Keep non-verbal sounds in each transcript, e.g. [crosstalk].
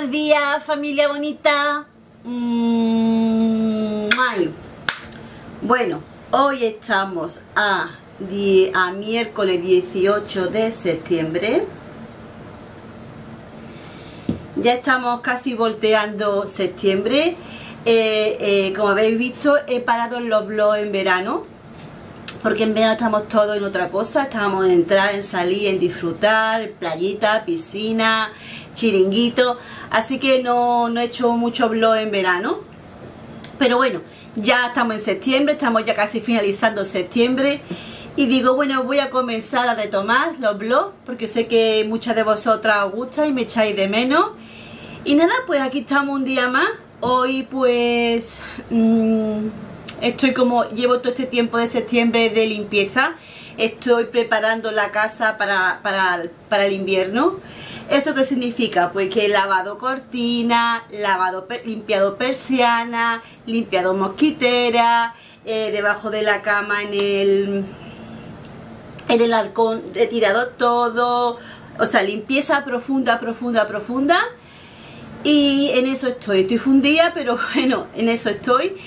Buenos días, familia bonita. Mm. Bueno, hoy estamos a, a miércoles 18 de septiembre. Ya estamos casi volteando septiembre. Eh, eh, como habéis visto, he parado los blogs en verano porque en verano estamos todos en otra cosa, estamos en entrar, en salir, en disfrutar, playita, piscina, chiringuito, así que no, no he hecho mucho blog en verano, pero bueno, ya estamos en septiembre, estamos ya casi finalizando septiembre. Y digo, bueno, voy a comenzar a retomar los blogs porque sé que muchas de vosotras os gusta y me echáis de menos. Y nada, pues aquí estamos un día más, hoy pues... Mmm, Estoy como, llevo todo este tiempo de septiembre de limpieza. Estoy preparando la casa para, para, el invierno. ¿Eso qué significa? Pues que he lavado cortina, lavado, limpiado persiana, limpiado mosquitera, eh, debajo de la cama en el, en el he tirado todo. O sea, limpieza profunda, profunda, profunda. Y en eso estoy. Estoy fundida, pero [laughs] bueno, en eso estoy.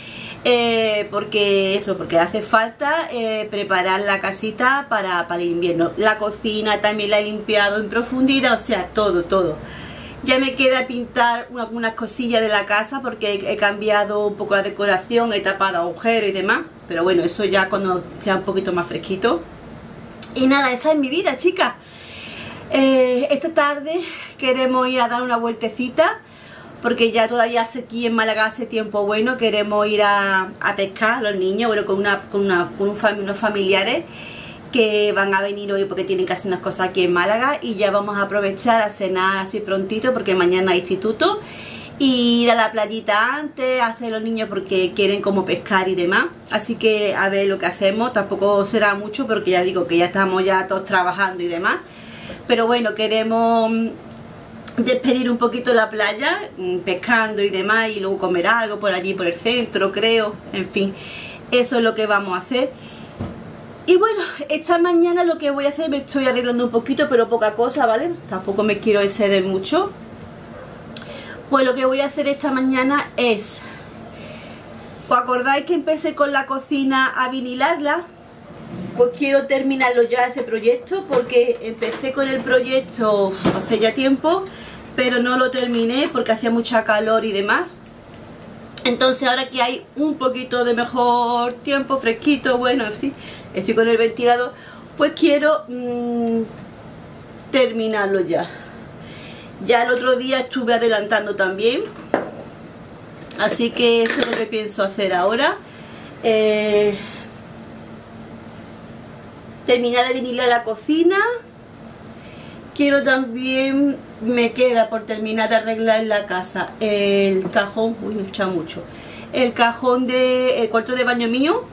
Eh, porque eso, porque hace falta eh, preparar la casita para, para el invierno. La cocina también la he limpiado en profundidad, o sea, todo, todo. Ya me queda pintar algunas cosillas de la casa porque he, cambiado un poco la decoración, he tapado agujeros y demás. Pero bueno, eso ya cuando sea un poquito más fresquito. Y nada, esa es mi vida, chicas. Eh, esta tarde queremos ir a dar una vueltecita porque ya todavía hace aquí en Málaga hace tiempo bueno, queremos ir a, pescar los niños, bueno, con, una, con, una, con unos familiares que van a venir hoy porque tienen que hacer unas cosas aquí en Málaga y ya vamos a aprovechar a cenar así prontito porque mañana hay instituto. Y ir a la playita antes, hacer los niños porque quieren como pescar y demás. Así que a ver lo que hacemos, tampoco será mucho porque ya digo que ya estamos ya todos trabajando y demás. Pero bueno, queremos despedir un poquito la playa, mm, pescando y demás, y luego comer algo por allí, por el centro, creo, en fin, eso es lo que vamos a hacer. Y bueno, esta mañana lo que voy a hacer, me estoy arreglando un poquito, pero poca cosa, ¿vale? Tampoco me quiero exceder mucho. Pues lo que voy a hacer esta mañana es... ¿Os acordáis que empecé con la cocina a vinilarla? Pues quiero terminarlo ya ese proyecto porque empecé con el proyecto hace ya tiempo pero no lo terminé porque hacía mucha calor y demás. Entonces ahora que hay un poquito de mejor tiempo, fresquito, bueno, sí, estoy con el ventilador pues quiero mm, terminarlo ya. Ya el otro día estuve adelantando también así que eso es lo que pienso hacer ahora. Eh, terminar de vinirle a la cocina. Quiero también me queda por terminar de arreglar la casa el cajón, uy me echa mucho el cajón de el cuarto de baño mío.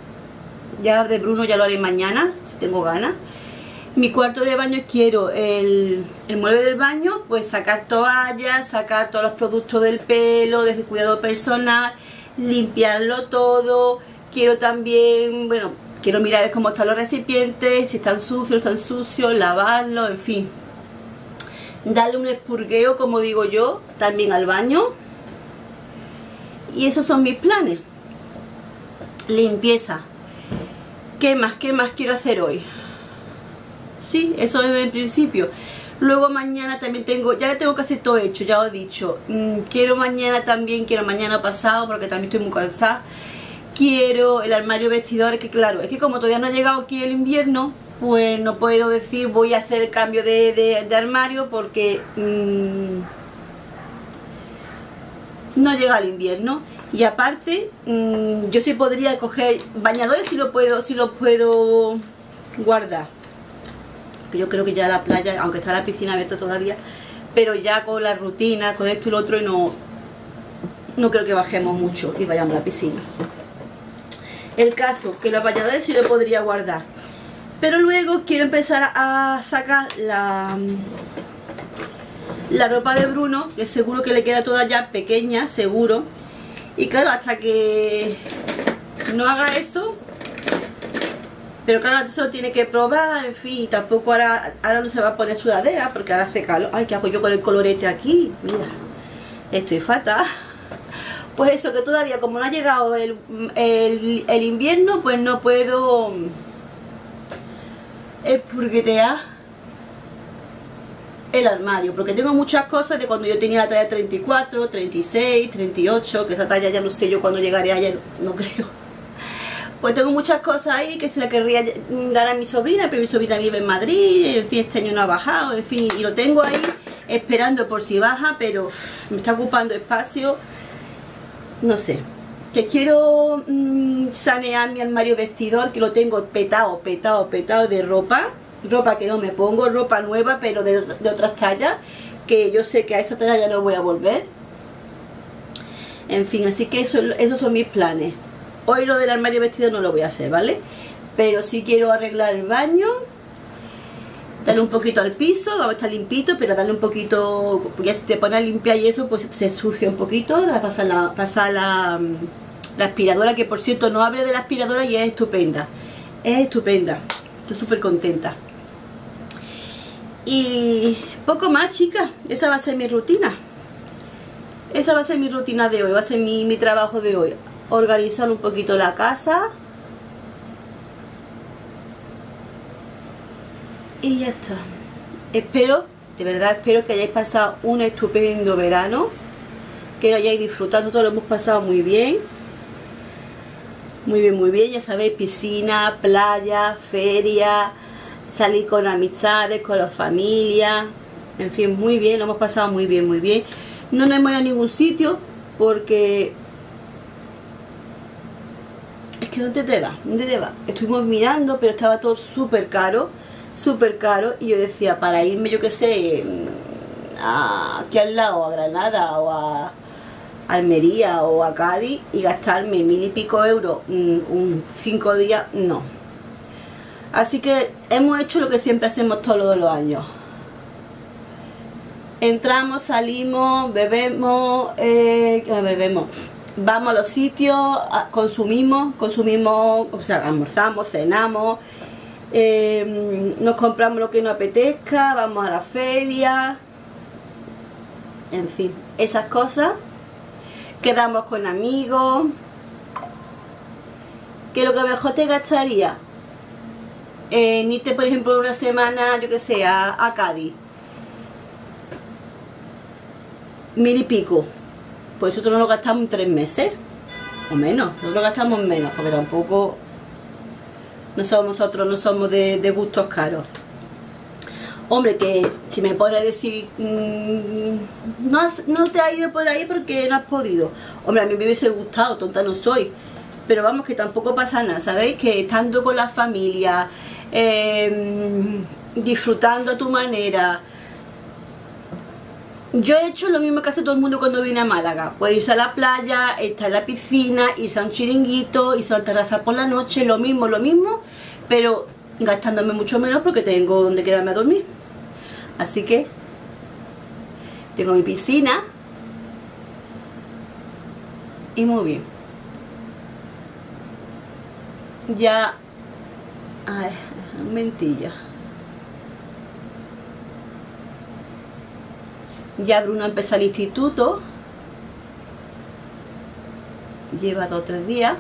Ya de Bruno ya lo haré mañana si tengo ganas. Mi cuarto de baño quiero el, el mueble del baño pues sacar toallas sacar todos los productos del pelo de cuidado personal limpiarlo todo. Quiero también bueno quiero mirar cómo están los recipientes si están sucios, están sucios lavarlos, en fin. Darle un expurgueo como digo yo también al baño. Y esos son mis planes. Limpieza. ¿qué más? ¿qué más quiero hacer hoy? sí, eso es en principio. Luego mañana también tengo, ya tengo casi todo hecho ya os he dicho. Mm, quiero mañana también, quiero mañana pasado porque también estoy muy cansada quiero el armario vestidor que claro, es que como todavía no ha llegado aquí el invierno pues no puedo decir voy a hacer el cambio de, armario porque mm, no llega el invierno. Y aparte mm, yo sí podría coger bañadores si lo puedo si lo puedo guardar. Yo creo que ya la playa aunque está la piscina abierta todavía pero ya con la rutina con esto y lo otro y no no creo que bajemos mucho y vayamos a la piscina el caso que los bañadores sí lo podría guardar pero luego quiero empezar a sacar la, la ropa de Bruno, que seguro que le queda toda ya pequeña, seguro. Y claro, hasta que no haga eso, pero claro, eso tiene que probar, en fin, tampoco ahora, ahora no se va a poner sudadera porque ahora hace calor. Ay, ¿qué hago yo con el colorete aquí? Mira, estoy fatal. [laughs] Pues eso, que todavía como no ha llegado el, el, invierno, pues no puedo espurguetear el armario, porque tengo muchas cosas de cuando yo tenía la talla 34, 36, 38, que esa talla ya no sé yo cuando llegaré ayer, no [laughs] creo. Pues tengo muchas cosas ahí que se la querría dar a mi sobrina, pero mi sobrina vive en Madrid, en fin, este año no ha bajado, en fin, y lo tengo ahí esperando por si baja, pero me está ocupando espacio no sé, que quiero mm, sanear mi armario vestidor, que lo tengo petado, petado, petado de ropa, ropa que no me pongo, ropa nueva, pero de, otras tallas, que yo sé que a esa talla ya no voy a volver. En fin, así que eso, esos son mis planes. Hoy lo del armario vestido no lo voy a hacer, ¿vale? Pero sí quiero arreglar el baño, darle un poquito al piso, vamos a estar limpito, pero darle un poquito, porque si te pone a limpiar y eso, pues se sucia un poquito, pasa la, pasa la, la aspiradora, que por cierto no abre de la aspiradora y es estupenda, es estupenda, estoy súper contenta. Y poco más chicas, esa va a ser mi rutina, esa va a ser mi rutina de hoy, va a ser mi trabajo de hoy, organizar un poquito la casa, y ya está espero de verdad espero que hayáis pasado un estupendo verano que lo hayáis disfrutado nosotros lo hemos pasado muy bien muy bien muy bien ya sabéis piscina playa feria salir con amistades con la familia en fin muy bien lo hemos pasado muy bien muy bien no nos hemos ido a ningún sitio porque es que ¿dónde te vas? ¿dónde te vas? estuvimos mirando pero estaba todo súper caro súper caro y yo decía, para irme, yo qué sé, aquí al lado, a Granada o a Almería o a Cádiz y gastarme mil y pico euros mm, un, cinco días, no. Así que hemos hecho lo que siempre hacemos todos los años. Entramos, salimos, bebemos, eh, bebemos. Vamos a los sitios, consumimos, consumimos, o sea, almorzamos, cenamos, eh, nos compramos lo que nos apetezca, vamos a la feria, en fin, esas cosas, quedamos con amigos, que lo que mejor te gastaría en irte por ejemplo una semana, yo que sé, a, Cádiz, mil y pico, pues nosotros nos lo gastamos en tres meses, o menos, nosotros lo gastamos menos, porque tampoco no somos nosotros, no somos de, gustos caros. Hombre, que si me a decir, mm, no, no te has ido por ahí porque no has podido. Hombre, a mí me hubiese gustado, tonta no soy. Pero vamos, que tampoco pasa nada, ¿sabéis? Que estando con la familia, em, disfrutando a tu manera, yo he hecho lo mismo que hace todo el mundo cuando viene a Málaga. Pues irse a la playa, estar en la piscina, irse a un chiringuito, irse a la terraza por la noche, lo mismo, lo mismo, pero gastándome mucho menos porque tengo donde quedarme a dormir. Así que tengo mi piscina y muy bien. Ya... Ay, mentilla. Ya Bruno empezó el instituto. Lleva dos o tres días.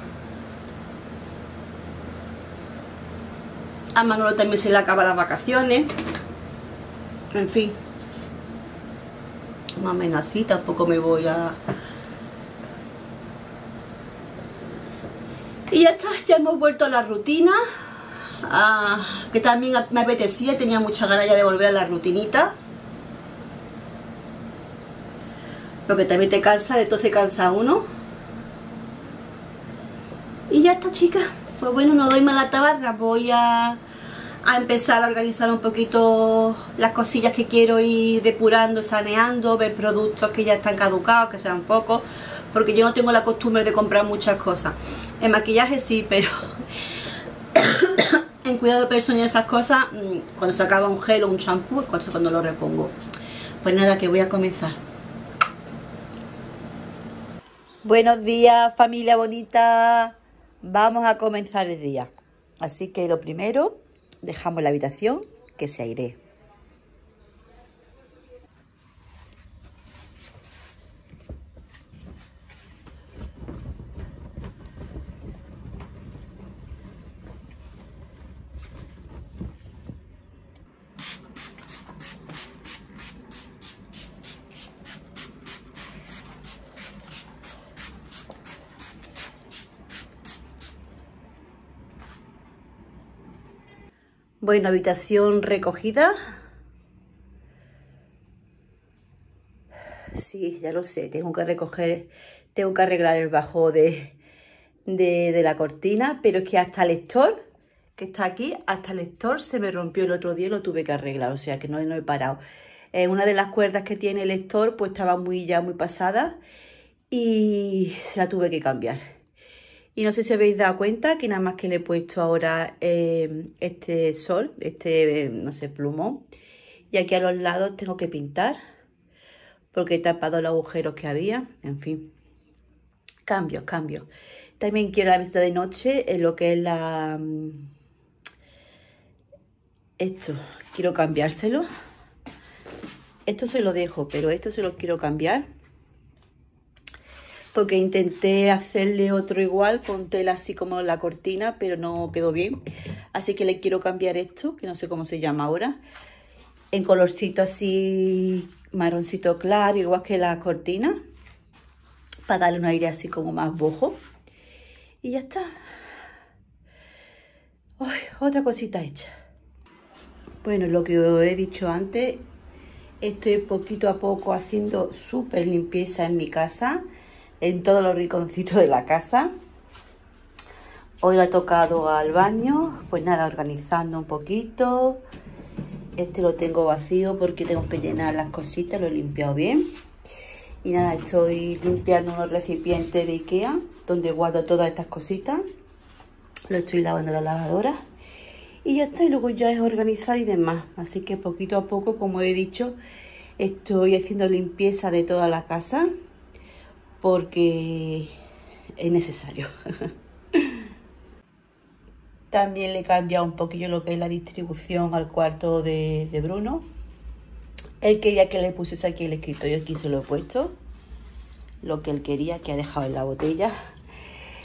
A Manolo también se le acaba las vacaciones. En fin. Más o menos así, tampoco me voy a... Y ya está, ya hemos vuelto a la rutina. Ah, que también me apetecía, tenía mucha ganas ya de volver a la rutinita. Que también te cansa, de todo se cansa uno. Y ya está, chicas. Pues bueno, no doy más la tabarra. Voy a, a empezar a organizar un poquito las cosillas que quiero ir depurando, saneando, ver productos que ya están caducados, que sean pocos, porque yo no tengo la costumbre de comprar muchas cosas. En maquillaje sí, pero [coughs] en cuidado personal esas cosas, mm, cuando se acaba un gel o un champú, cuando lo repongo. Pues nada, que voy a comenzar. Buenos días familia bonita. Vamos a comenzar el día. Así que lo primero, dejamos la habitación que se aire. Bueno, habitación recogida. Sí, ya lo sé, tengo que recoger, tengo que arreglar el bajo de, de, la cortina, pero es que hasta el lector, que está aquí, hasta el lector se me rompió el otro día y lo tuve que arreglar, o sea que no, no he parado. Eh, una de las cuerdas que tiene el lector pues estaba muy ya muy pasada y se la tuve que cambiar. Y no sé si habéis dado cuenta que nada más que le he puesto ahora eh, este sol, este, no sé, plumón. Y aquí a los lados tengo que pintar porque he tapado los agujeros que había. En fin, cambios, cambios. También quiero la vista de noche en lo que es la... Mm, esto, quiero cambiárselo. Esto se lo dejo, pero esto se lo quiero cambiar porque intenté hacerle otro igual con tela así como la cortina, pero no quedó bien. Así que le quiero cambiar esto, que no sé cómo se llama ahora, en colorcito así marroncito claro, igual que la cortina, para darle un aire así como más bojo. Y ya está. otra cosita hecha. Bueno, lo que os he dicho antes, estoy poquito a poco haciendo súper limpieza en mi casa en todos los rinconcitos de la casa. Hoy lo he tocado al baño, pues nada, organizando un poquito. Este lo tengo vacío porque tengo que llenar las cositas, lo he limpiado bien. Y nada, estoy limpiando unos recipientes de Ikea donde guardo todas estas cositas. Lo estoy lavando en la lavadora. Y ya está, y luego ya es organizar y demás. Así que poquito a poco, como he dicho, estoy haciendo limpieza de toda la casa porque es necesario. [laughs] También le he cambiado un poquillo lo que es la distribución al cuarto de, Bruno. Él quería que le pusiese aquí el escritorio, aquí se lo he puesto. Lo que él quería, que ha dejado en la botella.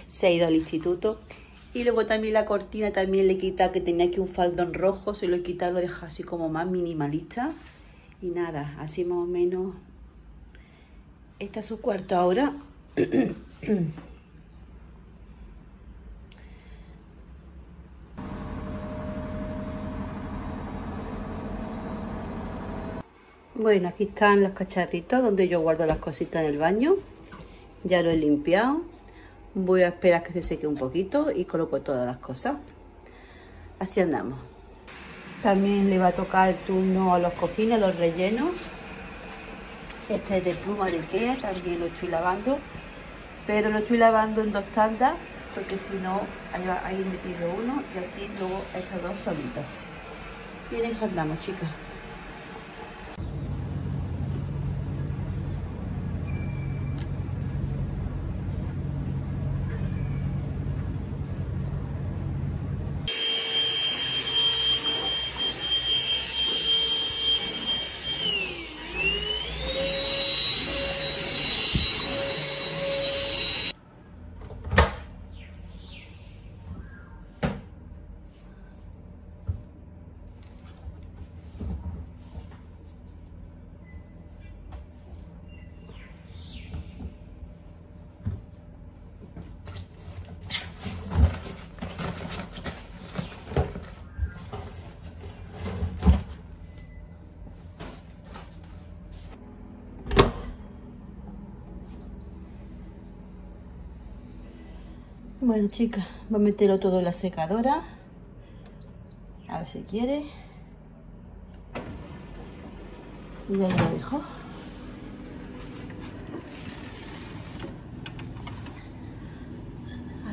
Se ha ido al instituto. Y luego también la cortina también le he quitado, que tenía aquí un faldón rojo. Se lo he quitado, lo he dejado así como más minimalista. Y nada, así más o menos Está su cuarto ahora. [clears throat] Bueno, aquí están los cacharritos donde yo guardo las cositas en el baño. Ya lo he limpiado. Voy a esperar que se seque un poquito y coloco todas las cosas. Así andamos. También le va a tocar el turno a los cojines, los rellenos. Este es de pluma de Ikea, también lo estoy lavando, pero lo estoy lavando en dos tandas porque si no, ahí, he metido uno y aquí luego estos dos solitos. Y en eso andamos, chicas. Bueno, chicas, voy a meterlo todo en la secadora. A ver si quiere. Y ahí lo dejo.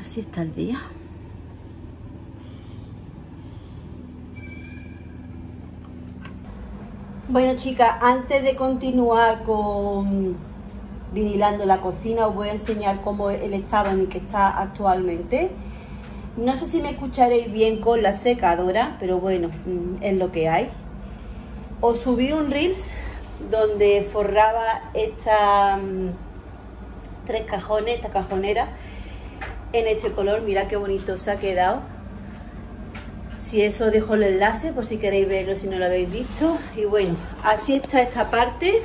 Así está el día. Bueno, chicas, antes de continuar con vinilando la cocina, os voy a enseñar cómo el estado en el que está actualmente. No sé si me escucharéis bien con la secadora, pero bueno, mm, es lo que hay. Os subí un Reels donde forraba esta mm, tres cajones, esta cajonera en este color. Mira qué bonito se ha quedado. Si eso dejo el enlace por si queréis verlo si no lo habéis visto. Y bueno, así está esta parte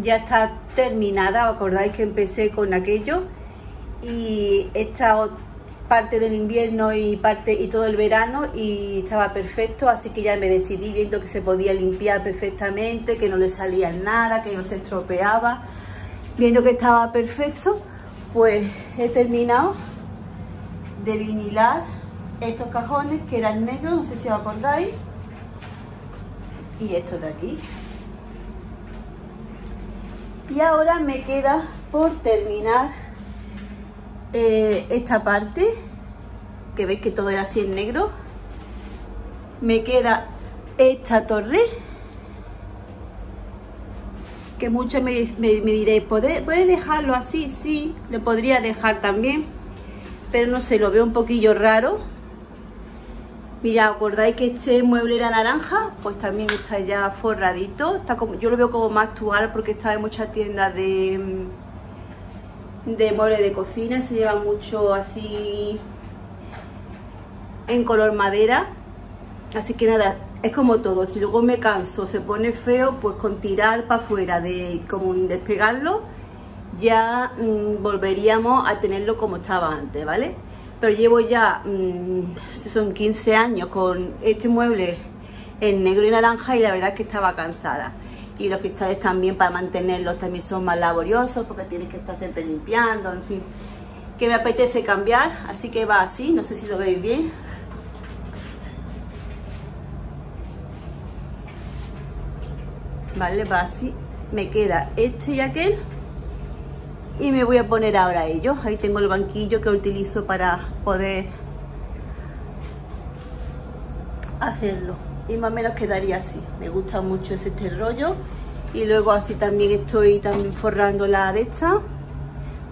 ya está terminada, ¿os acordáis que empecé con aquello? Y esta parte del invierno y parte y todo el verano y estaba perfecto, así que ya me decidí viendo que se podía limpiar perfectamente, que no le salía nada, que no se estropeaba, viendo que estaba perfecto, pues he terminado de vinilar estos cajones que eran negros, no sé si os acordáis, y estos de aquí. Y ahora me queda por terminar eh, esta parte, que veis que todo era así en negro. Me queda esta torre, que muchos me, me, diréis, ¿puedes dejarlo así? Sí, lo podría dejar también, pero no sé, lo veo un poquillo raro. Mira, ¿acordáis que este mueble era naranja? Pues también está ya forradito. Está como, yo lo veo como más actual porque está en muchas tiendas de, de muebles de cocina. Se lleva mucho así en color madera. Así que nada, es como todo. Si luego me canso, se pone feo, pues con tirar para afuera, de como despegarlo, ya mm, volveríamos a tenerlo como estaba antes, ¿vale? Pero llevo ya, mmm, son 15 años con este mueble en negro y naranja y la verdad es que estaba cansada. Y los cristales también para mantenerlos también son más laboriosos porque tienes que estar siempre limpiando, en fin. Que me apetece cambiar, así que va así, no sé si lo veis bien. Vale, va así. Me queda este y aquel y me voy a poner ahora ellos ahí tengo el banquillo que utilizo para poder hacerlo. Y más o menos quedaría así. Me gusta mucho este rollo. Y luego así también estoy también forrando la de esta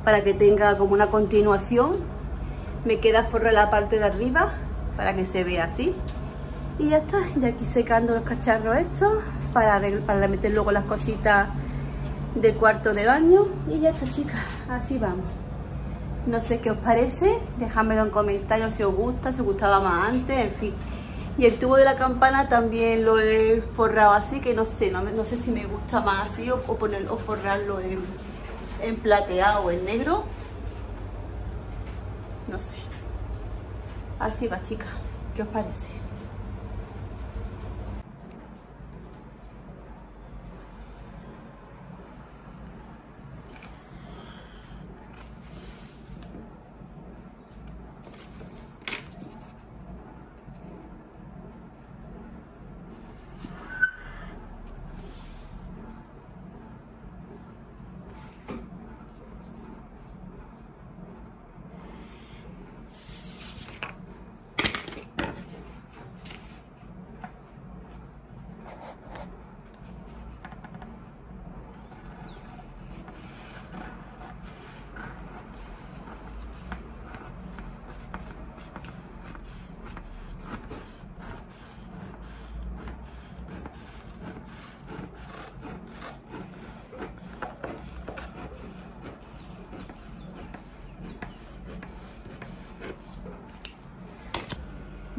para que tenga como una continuación. Me queda forrar la parte de arriba para que se vea así. Y ya está, ya aquí secando los cacharros estos para, para meter luego las cositas del cuarto de baño. Y ya está chicas, así vamos. No sé qué os parece, dejadmelo en comentarios si os gusta, si os gustaba más antes, en fin. Y el tubo de la campana también lo he forrado así, que no sé, no, no sé si me gusta más así o, o, o forrarlo en, en plateado o en negro. No sé. Así va chicas, ¿qué os parece?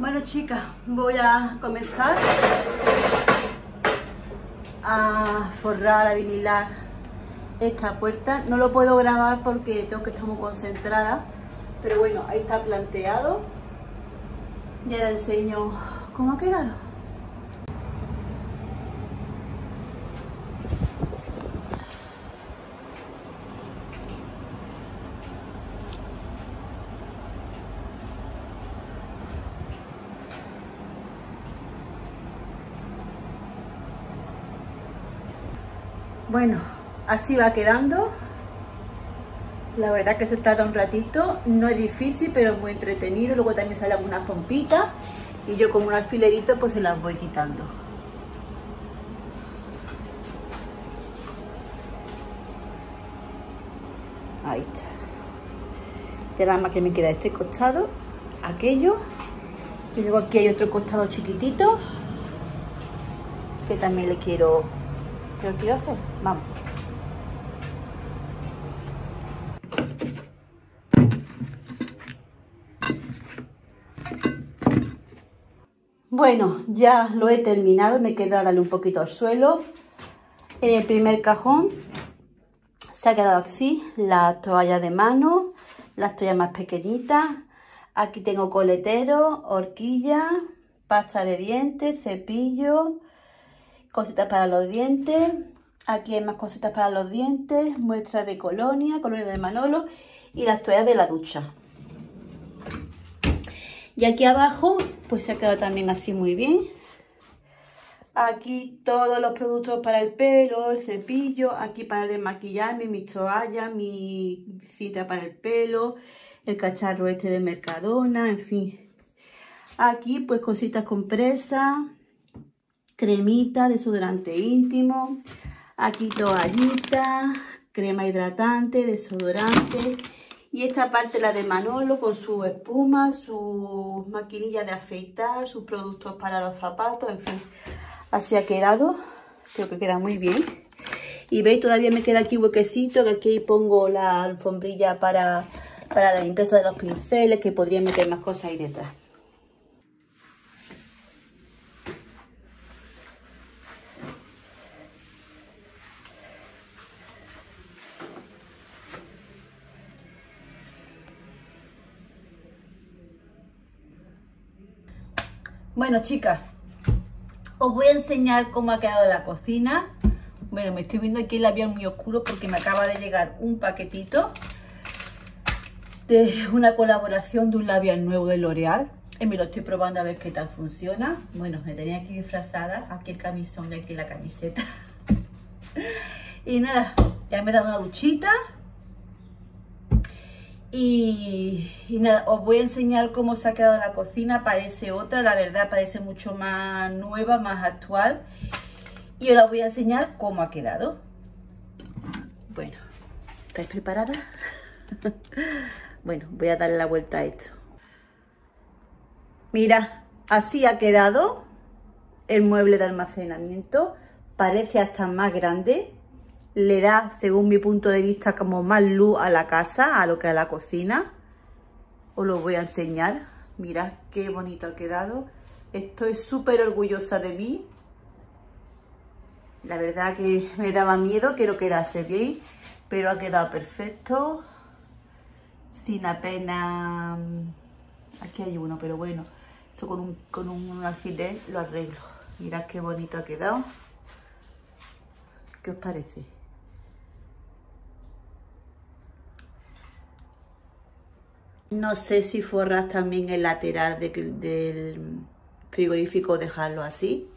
Bueno chicas, voy a comenzar a forrar, a vinilar esta puerta. No lo puedo grabar porque tengo que estar muy concentrada, pero bueno, ahí está planteado. Ya le enseño cómo ha quedado. Bueno, así va quedando. La verdad que se trata un ratito. No es difícil, pero es muy entretenido. Luego también salen algunas pompitas. Y yo con un alfilerito pues se las voy quitando. Ahí está. Ya nada más que me queda este costado, aquello. Y luego aquí hay otro costado chiquitito que también le quiero ¿Qué lo quiero hacer? Vamos. Bueno, ya lo he terminado, me queda darle un poquito al suelo. En el primer cajón se ha quedado así, la toalla de mano, las toallas más pequeñitas. Aquí tengo coletero, horquilla, pasta de dientes, cepillo, cositas para los dientes. Aquí hay más cositas para los dientes, muestras de colonia, colonia de Manolo y las toallas de la ducha. Y aquí abajo, pues se ha quedado también así muy bien. Aquí todos los productos para el pelo, el cepillo, aquí para desmaquillarme, mis toallas, mi cita para el pelo, el cacharro este de Mercadona, en fin. Aquí pues cositas compresas, cremita, desodorante íntimo, aquí toallita, crema hidratante, desodorante y esta parte la de Manolo con su espuma, sus maquinillas de afeitar, sus productos para los zapatos, en fin. Así ha quedado, creo que queda muy bien. Y veis, todavía me queda aquí huequecito, que aquí pongo la alfombrilla para, para la limpieza de los pinceles, que podría meter más cosas ahí detrás. Bueno, chicas, os voy a enseñar cómo ha quedado la cocina. Bueno, me estoy viendo aquí el labial muy oscuro porque me acaba de llegar un paquetito de una colaboración de un labial nuevo de L'Oreal. Y me lo estoy probando a ver qué tal funciona. Bueno, me tenía aquí disfrazada, aquí el camisón y aquí la camiseta. [laughs] y nada, ya me he dado una duchita. Y, nada, os voy a enseñar cómo se ha quedado la cocina, parece otra, la verdad parece mucho más nueva, más actual. Y os la voy a enseñar cómo ha quedado. Bueno, ¿estáis preparadas? [laughs] bueno, voy a darle la vuelta a esto. Mira, así ha quedado el mueble de almacenamiento. Parece hasta más grande le da, según mi punto de vista, como más luz a la casa, a lo que a la cocina. Os lo voy a enseñar. Mirad qué bonito ha quedado. Estoy súper orgullosa de mí. La verdad que [laughs] me daba miedo que no quedase bien, pero ha quedado perfecto. Sin apenas... Aquí hay uno, pero bueno, eso con un, con un alfiler lo arreglo. Mirad qué bonito ha quedado. ¿Qué os parece? No sé si forras también el lateral del frigorífico, dejarlo así.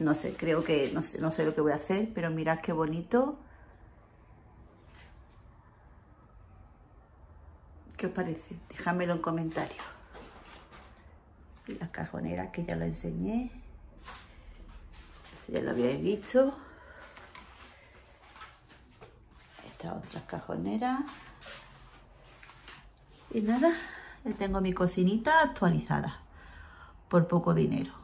No sé, creo que, no sé, no sé lo que voy a hacer, pero mirad qué bonito. ¿Qué os parece? Dejadmelo en comentarios. Y las cajoneras que ya lo enseñé. Esto ya lo habíais visto. Estas otras cajoneras. Y nada, ya tengo mi cocinita actualizada por poco dinero.